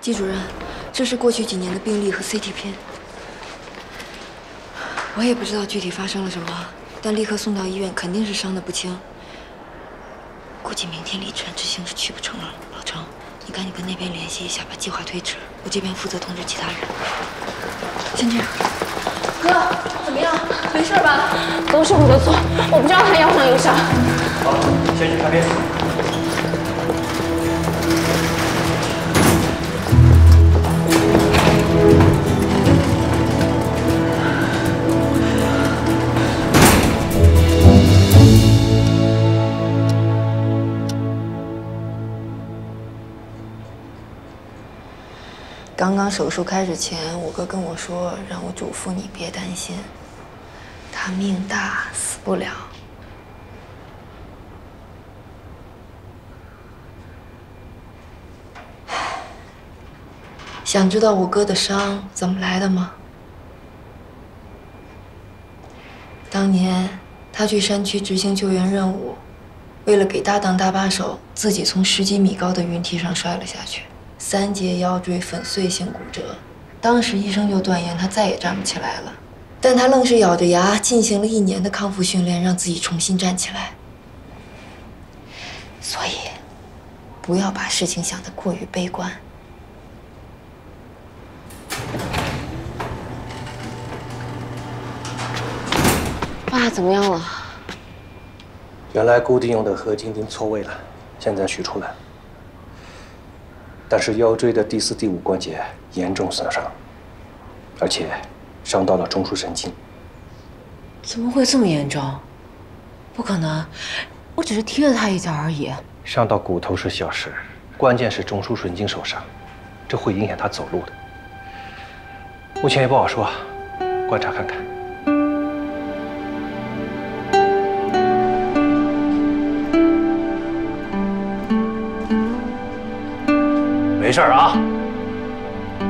季主任，这是过去几年的病例和 CT 片。我也不知道具体发生了什么，但立刻送到医院，肯定是伤得不轻。估计明天李晨执行是去不成了。老程，你赶紧跟那边联系一下，把计划推迟。我这边负责通知其他人。先这样。哥，怎么样？没事吧？都是我的错，我不知道他腰上有伤。好，先去看病。刚手术开始前，我哥跟我说，让我嘱咐你别担心，他命大，死不了。想知道我哥的伤怎么来的吗？当年他去山区执行救援任务，为了给搭档搭把手，自己从十几米高的云梯上摔了下去。三节腰椎粉碎性骨折，当时医生就断言他再也站不起来了，但他愣是咬着牙进行了一年的康复训练，让自己重新站起来。所以，不要把事情想得过于悲观。爸怎么样了？原来固定用的合金钉错位了，现在取出来。但是腰椎的第四、第五关节严重损伤，而且伤到了中枢神经。怎么会这么严重？不可能，我只是踢了他一脚而已。伤到骨头是小事，关键是中枢神经受伤，这会影响他走路的。目前也不好说，观察看看。没事啊，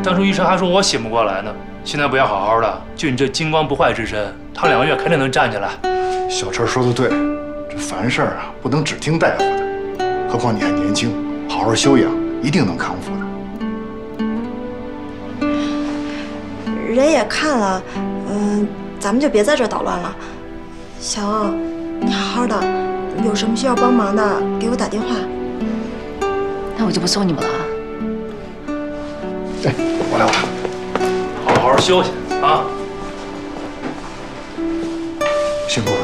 当初医生还说我醒不过来呢。现在不要好好的，就你这金光不坏之身，躺两个月肯定能站起来。小陈说的对，这凡事啊不能只听大夫的，何况你还年轻，好好休养，一定能康复的。人也看了，嗯，咱们就别在这捣乱了。小欧，你好好的，有什么需要帮忙的，给我打电话。那我就不送你们了。哎，我来吧，好好休息啊！辛苦了。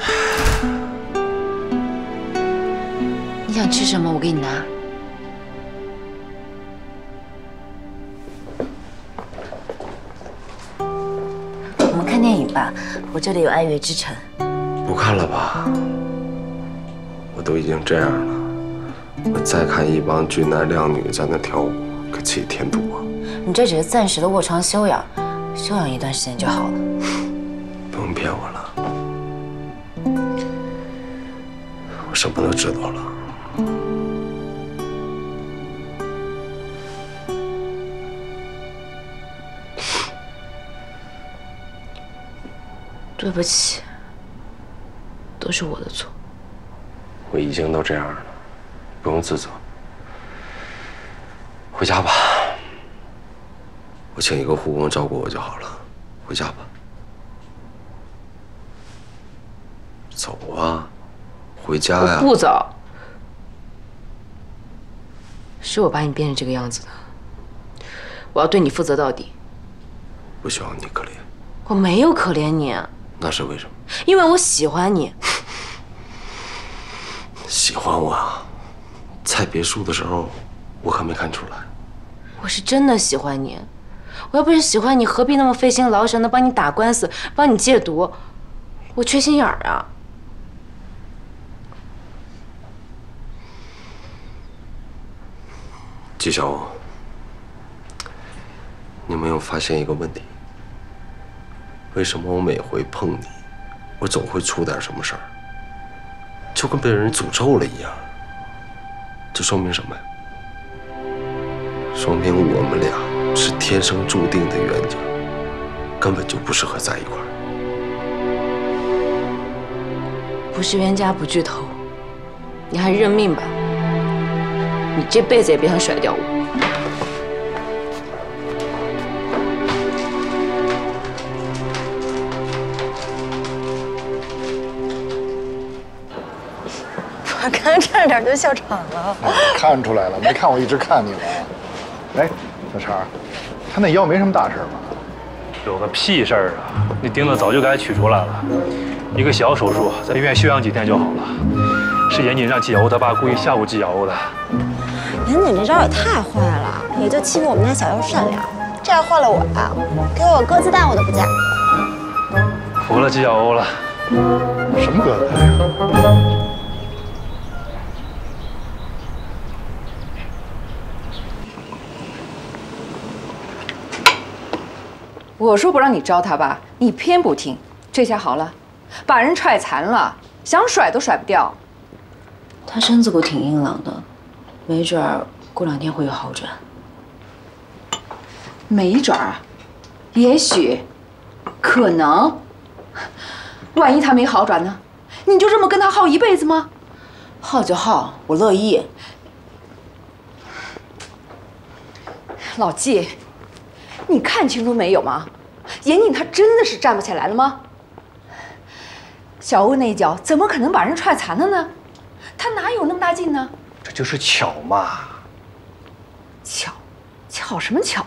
你想吃什么？我给你拿。我们看电影吧，我这里有《爱乐之城》。不看了吧。都已经这样了，我再看一帮俊男靓女在那跳舞，可岂添堵啊！你这只是暂时的卧床休养，休养一段时间就好了。不用骗我了，我什么都知道了。对不起，都是我的错。我已经都这样了，不用自责。回家吧，我请一个护工照顾我就好了。回家吧，走啊，回家呀！不走，是我把你变成这个样子的，我要对你负责到底。不希望你可怜，我没有可怜你。那是为什么？因为我喜欢你。喜欢我啊！在别墅的时候，我可没看出来。我是真的喜欢你，我要不是喜欢你，何必那么费心劳神的帮你打官司，帮你戒毒？我缺心眼儿啊！季小欧，你有没有发现一个问题？为什么我每回碰你，我总会出点什么事儿？就跟被人诅咒了一样，这说明什么呀？说明我们俩是天生注定的冤家，根本就不适合在一块儿。不是冤家不聚头，你还是认命吧。你这辈子也别想甩掉我。刚差点就笑场了。看出来了，没看我一直看你吗？哎，小陈，他那腰没什么大事吧？有个屁事儿啊！那钉子早就该取出来了，一个小手术，在医院休养几天就好了。是严谨让季小欧他爸故意吓唬季小欧的。严谨这招也太坏了，也就欺负我们家小优善良。这要换了我呀，给我鸽子蛋我都不嫁。服了季小欧了。什么鸽子蛋呀？我说不让你招他吧，你偏不听。这下好了，把人踹残了，想甩都甩不掉。他身子骨挺硬朗的，没准儿过两天会有好转。没准儿，也许，可能。万一他没好转呢？你就这么跟他耗一辈子吗？耗就耗，我乐意。老季，你看清楚没有吗？严宁他真的是站不起来了吗？小欧那一脚怎么可能把人踹残了呢？他哪有那么大劲呢？这就是巧嘛。巧，巧什么巧？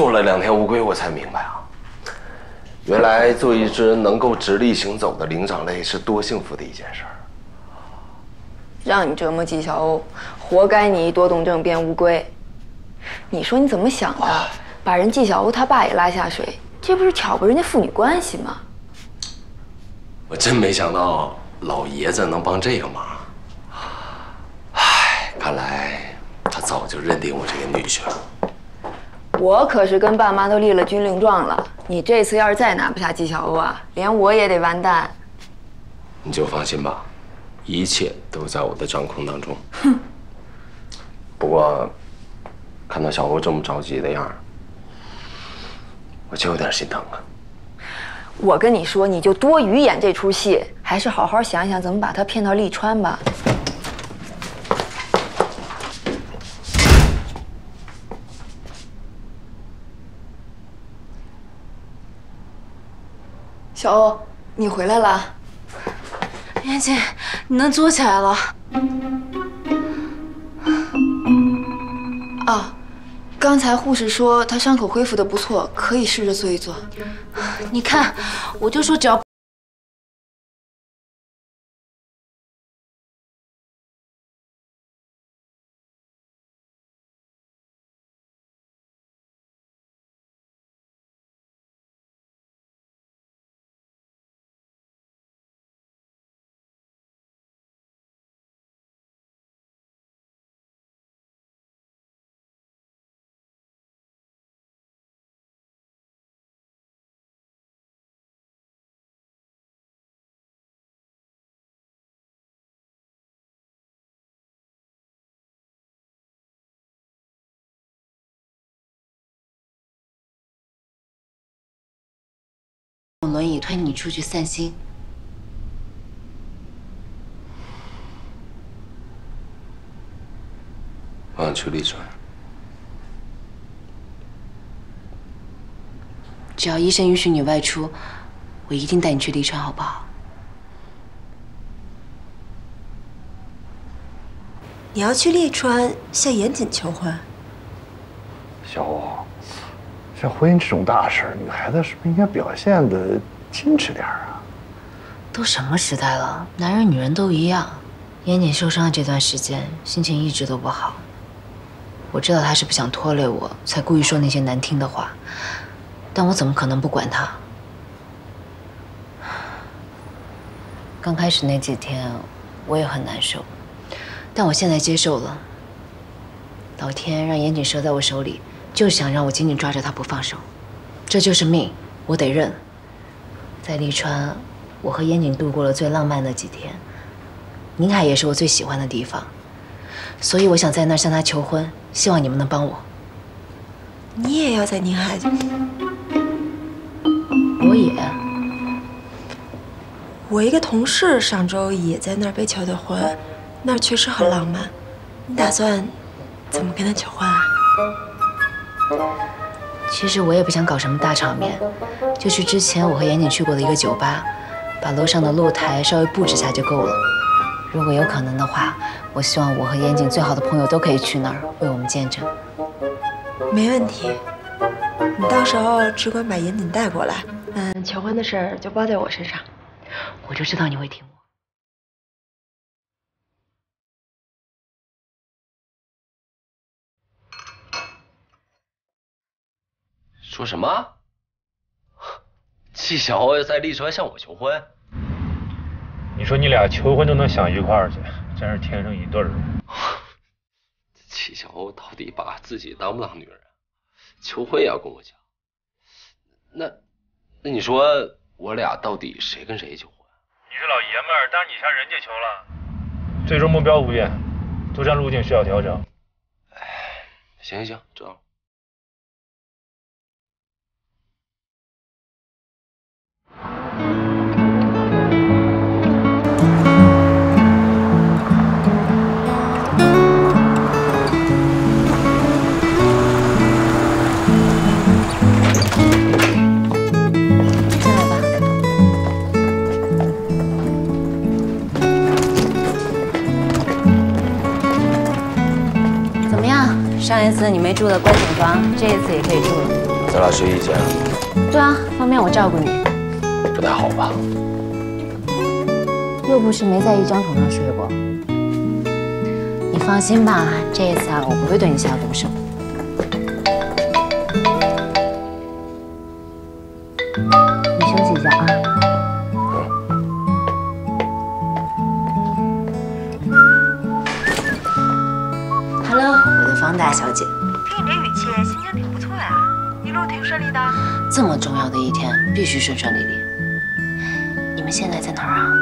做了两天乌龟，我才明白啊，原来做一只能够直立行走的灵长类是多幸福的一件事儿。让你折磨纪晓欧，活该你一多动症变乌龟。你说你怎么想的？把人纪晓欧他爸也拉下水，这不是挑拨人家父女关系吗？我真没想到老爷子能帮这个忙。唉，看来他早就认定我这个女婿了。我可是跟爸妈都立了军令状了，你这次要是再拿不下纪晓欧啊，连我也得完蛋。你就放心吧，一切都在我的掌控当中。哼。不过，看到小欧这么着急的样儿，我就有点心疼啊。我跟你说，你就多余演这出戏，还是好好想想怎么把他骗到利川吧。小欧，你回来了。妍姐，你能坐起来了。啊，刚才护士说她伤口恢复的不错，可以试着坐一坐。你看，我就说只要。用轮椅推你出去散心。我想去利川。只要医生允许你外出，我一定带你去利川，好不好？你要去利川向严谨求婚？小欧，像婚姻这种大事，女孩子是不是应该表现的矜持点啊？都什么时代了，男人女人都一样。严谨受伤的这段时间，心情一直都不好。我知道他是不想拖累我，才故意说那些难听的话。但我怎么可能不管他？刚开始那几天，我也很难受，但我现在接受了。老天让严谨折在我手里，就是想让我紧紧抓着他不放手。这就是命，我得认。在利川，我和燕景度过了最浪漫的几天。宁海也是我最喜欢的地方，所以我想在那儿向他求婚，希望你们能帮我。你也要在宁海？我也。我一个同事上周也在那儿被求的婚，那儿确实很浪漫。你打算怎么跟他求婚啊？其实我也不想搞什么大场面，就去之前我和严谨去过的一个酒吧，把楼上的露台稍微布置下就够了。如果有可能的话，我希望我和严谨最好的朋友都可以去那儿为我们见证。没问题，你到时候只管把严谨带过来，嗯，求婚的事儿就包在我身上。我就知道你会听我。说什么？季晓欧要在利川向我求婚？你说你俩求婚都能想一块儿去，真是天生一对儿。季晓欧到底把自己当不当女人？求婚也要跟我讲？那那你说我俩到底谁跟谁求婚？你是老爷们儿，但是你向人家求了。最终目标不变，作战路径需要调整。哎，行行行，知道了。上一次你没住的观景房，这一次也可以住了。咱俩睡一间，对啊，方便我照顾你。不太好吧？又不是没在一张床上睡过。你放心吧，这一次啊，我不会对你下毒手。这么重要的一天，必须顺顺利利。你们现在在哪儿啊？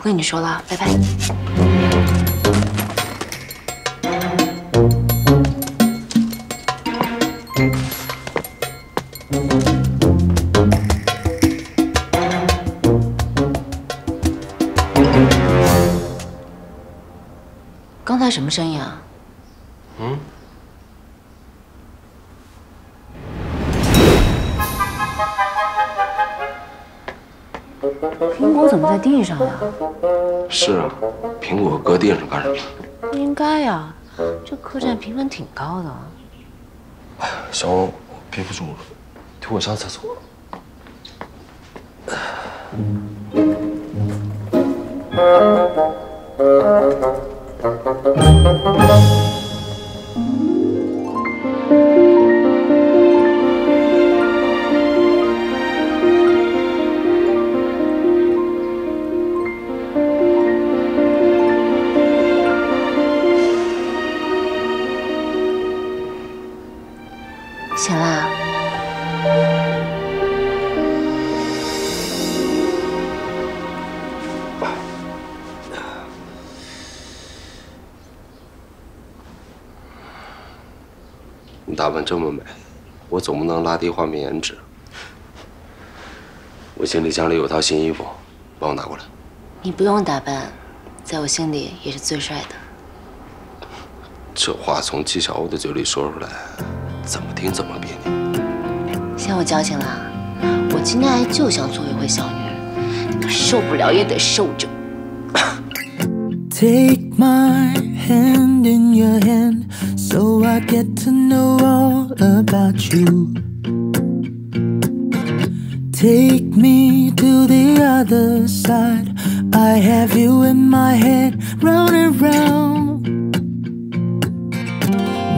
不跟你说了，拜拜。刚才什么声音啊？嗯，么在地上呀？是啊，苹果搁地上干什么？不应该呀，这客栈评分挺高的。哎小欧，我憋不住了，替我上厕所。你打扮这么美，我总不能拉低画面颜值。我行李箱里有套新衣服，帮我拿过来。你不用打扮，在我心里也是最帅的。这话从纪晓鸥的嘴里说出来，怎么听怎么别扭。嫌我矫情了？我今天就想做一回小女人，受不了也得受着。Take my hand in your hand so I get to know all about you. Take me to the other side. I have you in my head, round and round.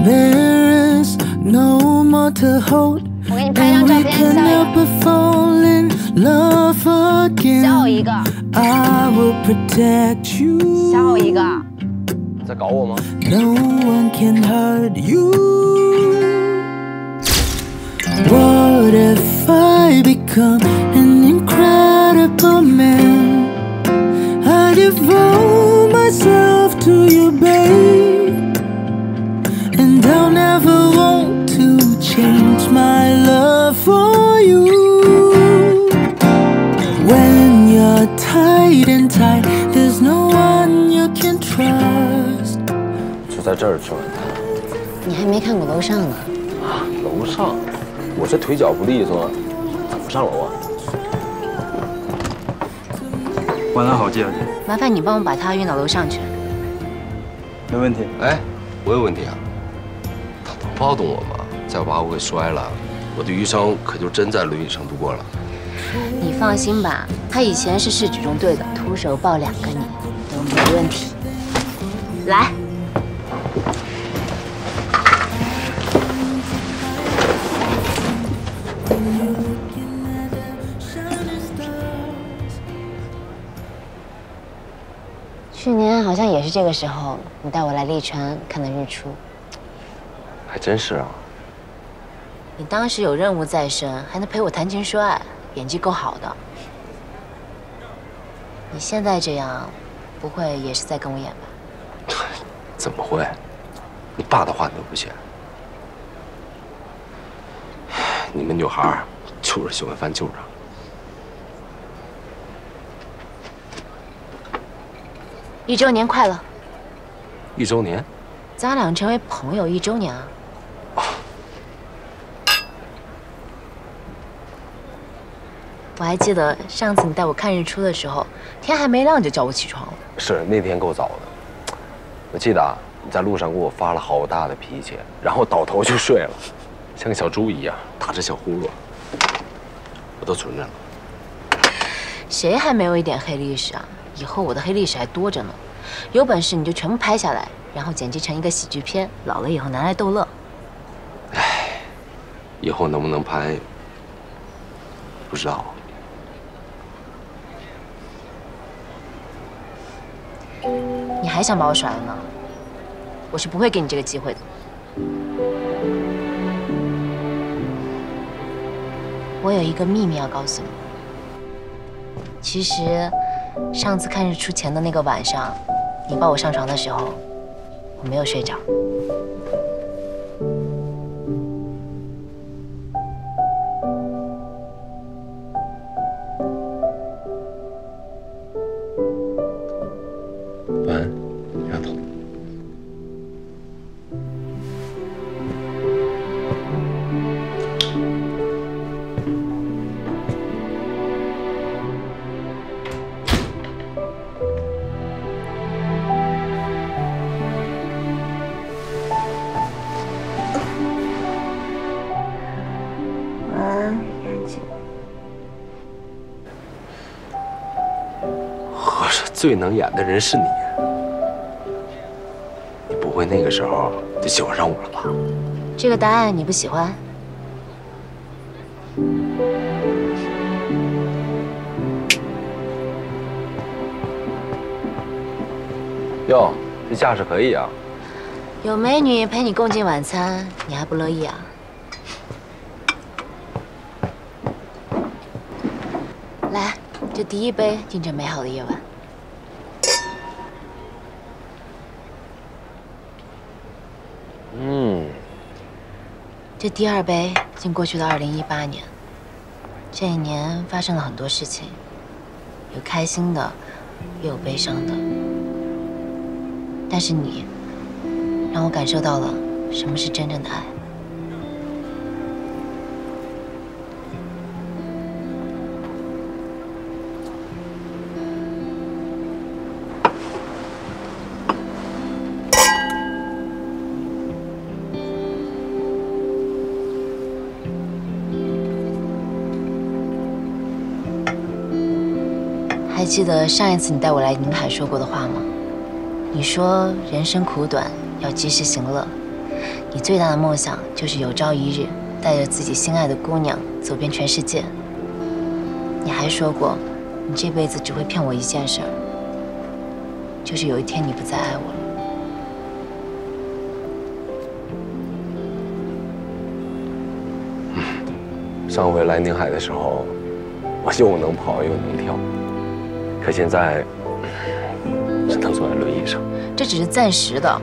There is no more to hold, and we can help but fall in love again. 一个， I will protect you. 笑我一个。在搞我吗？ No one can hurt you. What if I become an incredible man? I devote myself to you, babe. And I'll never want to change my love for you. 就在这儿吃晚餐。你还没看过楼上呢。啊楼上，我这腿脚不利索，怎么上楼啊？晚安好，季小姐。麻烦你帮我把他运到楼上去。没问题。哎，我有问题啊！他能抱动我吗？再不把我给摔了，我的余生可就真在轮椅上度过了。你放心吧，他以前是市举重队的，徒手抱两个你都没问题。来，去年好像也是这个时候，你带我来利川看的日出。还真是啊！你当时有任务在身，还能陪我谈情说爱，演技够好的。你现在这样，不会也是在跟我演吧？怎么会？你爸的话你都不信？你们女孩就是喜欢翻旧账。一周年快乐！一周年，咱俩成为朋友一周年啊！我还记得上次你带我看日出的时候，天还没亮就叫我起床了。是那天够早的。我记得啊，你在路上给我发了好大的脾气，然后倒头就睡了，像个小猪一样打着小呼噜。我都存着呢。谁还没有一点黑历史啊？以后我的黑历史还多着呢。有本事你就全部拍下来，然后剪辑成一个喜剧片，老了以后拿来逗乐。以后能不能拍，不知道。还想把我甩了呢？我是不会给你这个机会的。我有一个秘密要告诉你。其实，上次看日出前的那个晚上，你抱我上床的时候，我没有睡着。最能演的人是你，你不会那个时候就喜欢上我了吧？这个答案你不喜欢？哟，这架势可以啊！有美女陪你共进晚餐，你还不乐意啊？来，这第一杯敬这美好的夜晚。这第二杯敬过去的二零一八年。这一年发生了很多事情，有开心的，也有悲伤的。但是你，让我感受到了什么是真正的爱。还记得上一次你带我来宁海说过的话吗？你说人生苦短，要及时行乐。你最大的梦想就是有朝一日带着自己心爱的姑娘走遍全世界。你还说过，你这辈子只会骗我一件事，就是有一天你不再爱我了。上回来宁海的时候，我又能跑又能跳，可现在只能坐在轮椅上。这只是暂时的，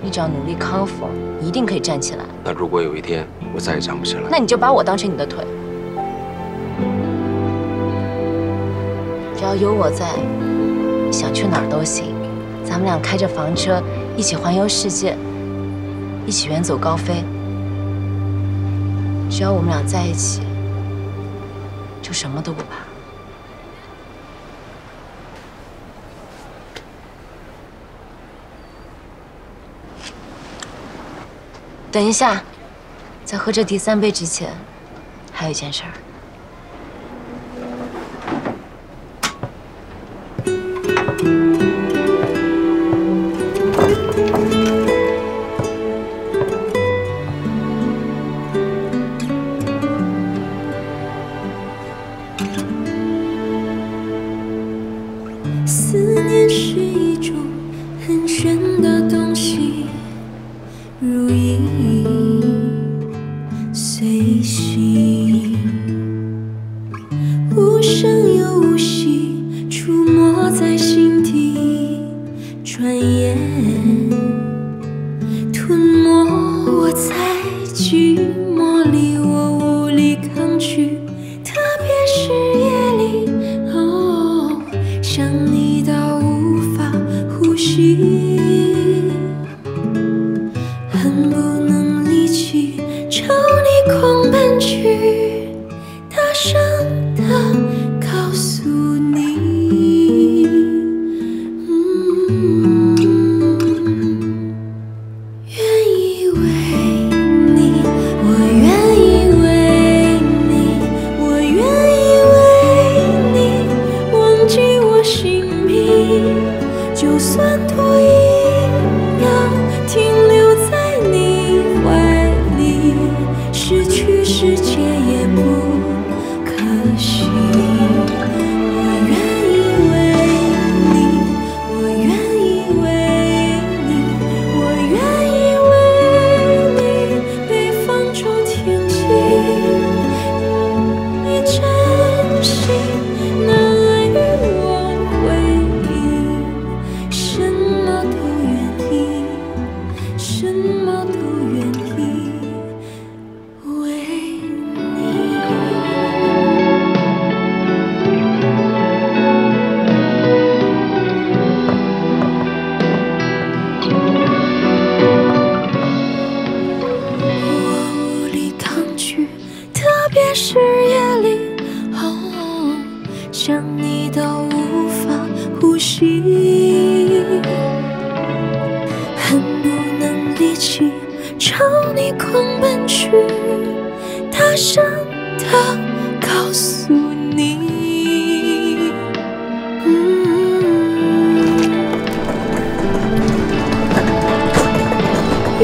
你只要努力康复，一定可以站起来。那如果有一天我再也站不起来，那你就把我当成你的腿，只要有我在，你想去哪儿都行。咱们俩开着房车一起环游世界，一起远走高飞。只要我们俩在一起，就什么都不怕。等一下，在喝这第三杯之前，还有一件事儿。记我姓名，就算多一秒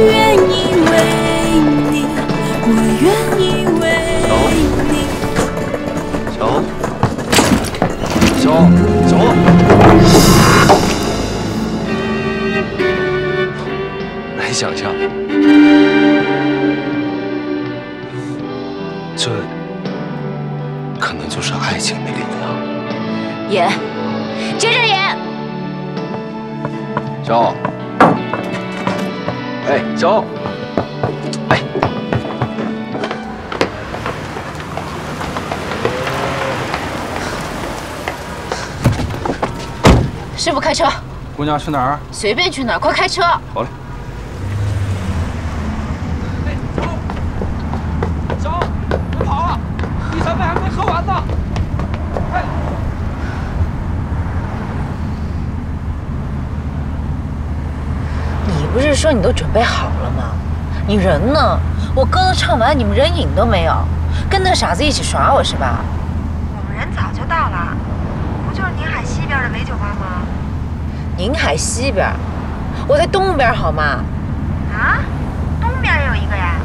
愿意为你，我愿意为你。走，走，走。难以想象，这可能就是爱情的力。量。演，接着演。走。哎，走。哎，师傅开车，姑娘去哪儿？随便去哪儿，快开车。好嘞。走，别跑啊！第三杯还没喝完呢。哎，你不是说你都准备好了吗？你人呢？我歌都唱完，你们人影都没有，跟那傻子一起耍我是吧？我们人早就到了，不就是宁海西边的美酒吧吗？宁海西边，我在东边好吗？啊，东边也有一个呀，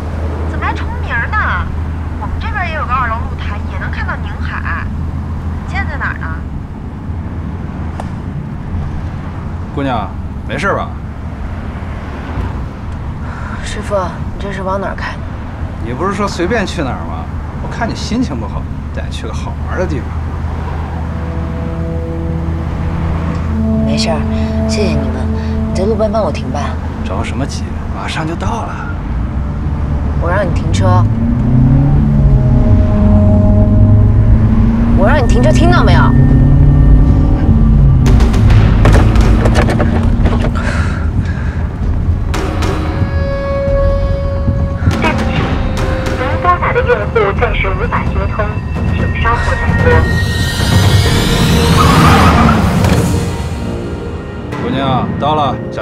怎么还重名呢？我们这边也有个二楼露台，也能看到宁海。你现在在哪儿呢？姑娘，没事吧？师傅，你这是往哪儿开？你不是说随便去哪儿吗？我看你心情不好，带你去个好玩的地方。没事儿，谢谢你们。你在路边帮我停吧。着什么急？马上就到了。我让你停车。我让你停车，听到没有？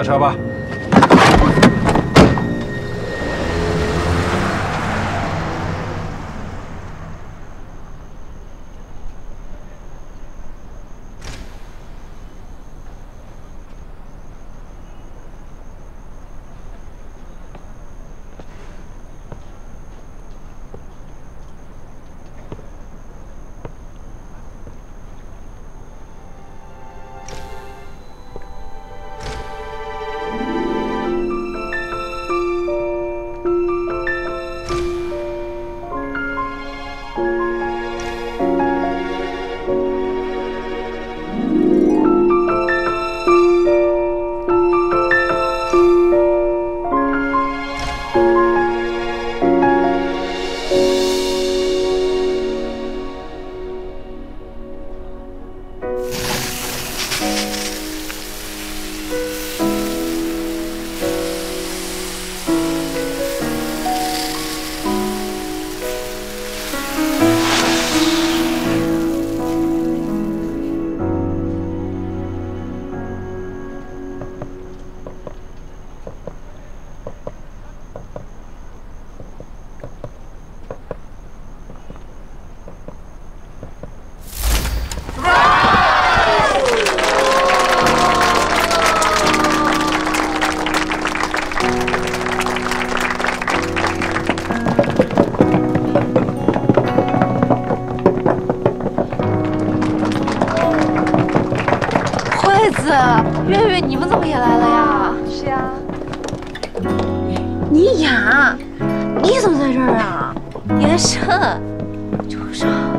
下车吧。延伸，就是啊，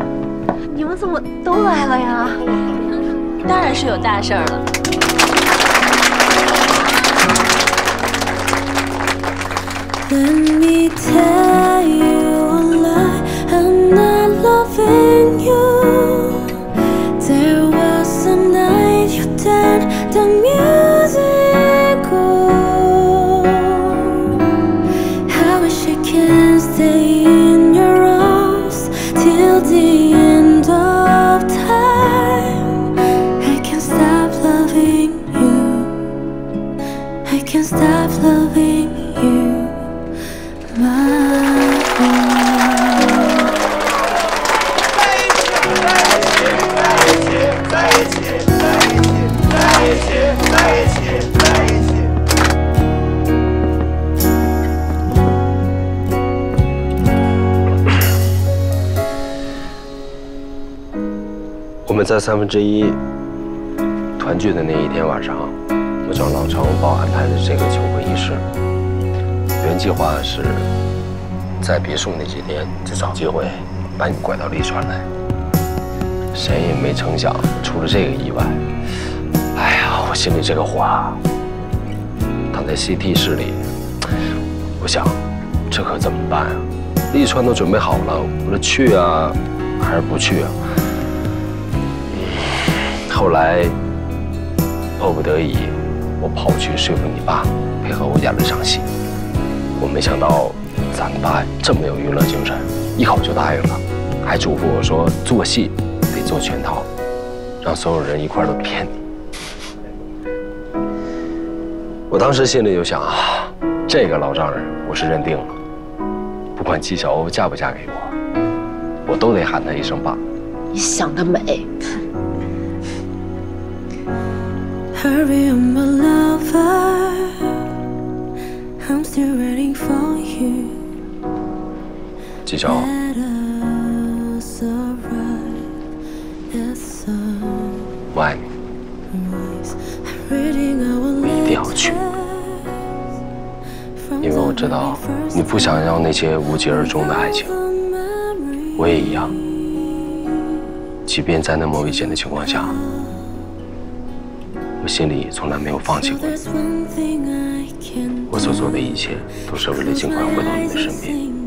你们怎么都来了呀？当然是有大事儿了。Let me tell you 三分之一团聚的那一天晚上，我找老程帮我安排的这个求婚仪式。原计划是在别墅那几天就找机会把你拐到利川来，谁也没成想出了这个意外。哎呀，我心里这个火啊，躺在 CT 室里，我想这可怎么办啊？利川都准备好了，我说去啊，还是不去啊？后来迫不得已，我跑去说服你爸配合我演了场戏。我没想到咱爸这么有娱乐精神，一口就答应了，还嘱咐我说做戏得做全套，让所有人一块都骗你。我当时心里就想啊，这个老丈人我是认定了，不管纪晓欧嫁不嫁给我，我都得喊他一声爸。你想得美！hurry on my love i'm still waiting for you. 我爱你，我一定要去，因为我知道你不想要那些无疾而终的爱情，我也一样，即便在那么危险的情况下。我心里从来没有放弃过你。我所做的一切都是为了尽快回到你的身边。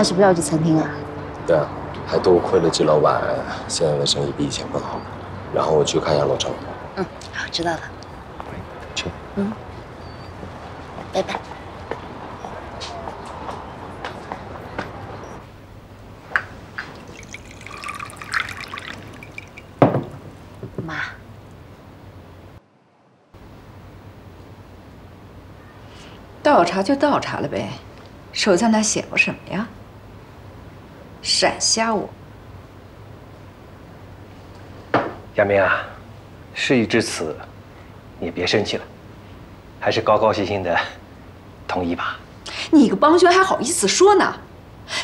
哎，你等一下是不是要去餐厅啊？对啊，还多亏了季老板现在的生意比以前更好。然后我去看一下老陈。嗯，好，知道了。去。嗯，拜拜。妈，倒茶就倒茶了呗，手在那写过什么呀？闪瞎我！亚明啊，事已至此，你别生气了，还是高高兴兴的同意吧。你个帮凶还好意思说呢？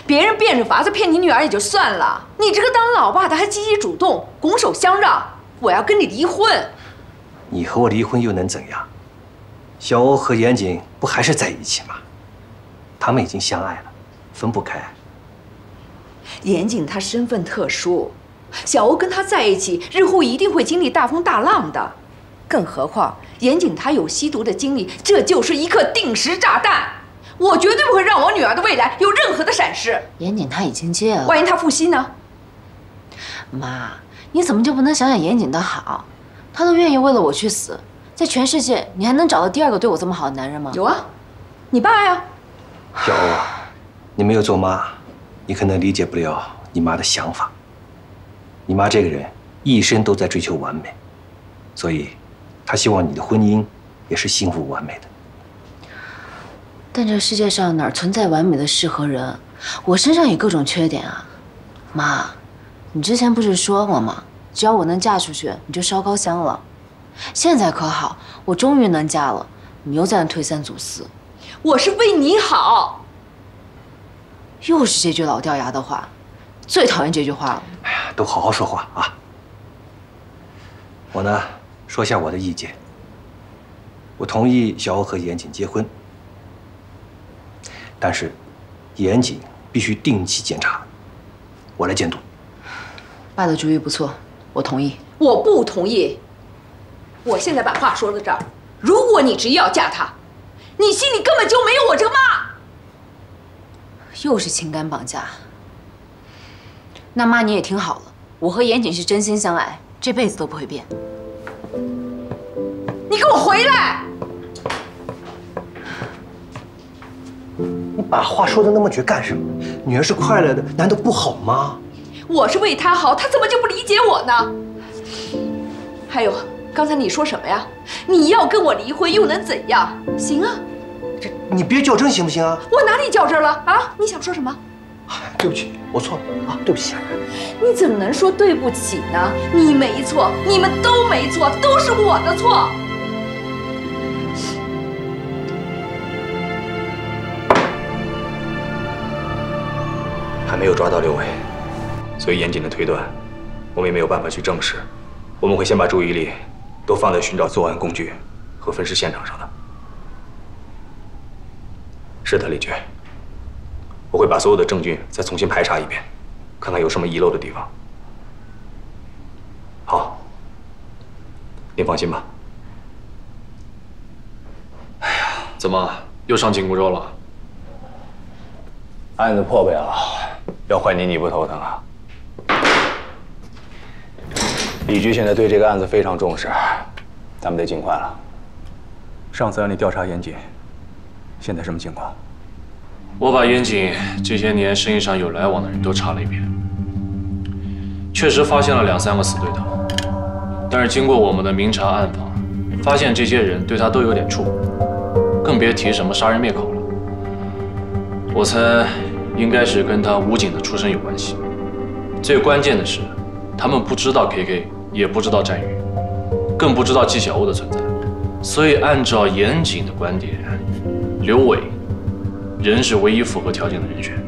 别人变着法子骗你女儿也就算了，你这个当老爸的还积极主动，拱手相让，我要跟你离婚。你和我离婚又能怎样？小欧和严谨不还是在一起吗？他们已经相爱了，分不开。严谨他身份特殊，小欧跟他在一起，日后一定会经历大风大浪的。更何况严谨他有吸毒的经历，这就是一颗定时炸弹。我绝对不会让我女儿的未来有任何的闪失。严谨他已经戒了，万一他复吸呢？妈，你怎么就不能想想严谨的好？他都愿意为了我去死，在全世界你还能找到第二个对我这么好的男人吗？有啊，你爸呀。小欧啊，你没有做妈，你可能理解不了你妈的想法。你妈这个人一生都在追求完美，所以她希望你的婚姻也是幸福完美的。但这世界上哪存在完美的事和人？我身上也各种缺点啊。妈，你之前不是说过吗？只要我能嫁出去，你就烧高香了。现在可好，我终于能嫁了，你又在那推三阻四。我是为你好。又是这句老掉牙的话，最讨厌这句话了。哎呀，都好好说话啊！我呢，说下我的意见。我同意小欧和严谨结婚，但是严谨必须定期检查，我来监督。爸的主意不错，我同意。我不同意。我现在把话说到这儿，如果你执意要嫁他，你心里根本就没有我这个妈。又是情感绑架。那妈你也听好了，我和严谨是真心相爱，这辈子都不会变。你给我回来！你把话说的那么绝干什么？女儿是快乐的，难道不好吗？我是为她好，她怎么就不理解我呢？还有，刚才你说什么呀？你要跟我离婚又能怎样？行啊，你别较真行不行啊？我哪里较真了啊？你想说什么？对不起，我错了啊，对不起。你怎么能说对不起呢？你没错，你们都没错，都是我的错。还没有抓到刘伟，所以严谨的推断，我们也没有办法去证实。我们会先把注意力都放在寻找作案工具和分尸现场上的。是的，李局，我会把所有的证据再重新排查一遍，看看有什么遗漏的地方。好，您放心吧。哎呀怎么又上紧箍咒了？案子破不了，要换你你不头疼啊？李局现在对这个案子非常重视，咱们得尽快了。上次让你调查严谨，现在什么情况？我把严谨这些年生意上有来往的人都查了一遍，确实发现了两三个死对头，但是经过我们的明察暗访，发现这些人对他都有点怵，更别提什么杀人灭口了。我猜应该是跟他武警的出身有关系。最关键的是，他们不知道 KK，也不知道战宇，更不知道纪晓鸥的存在。所以按照严谨的观点，刘伟仍是唯一符合条件的人选。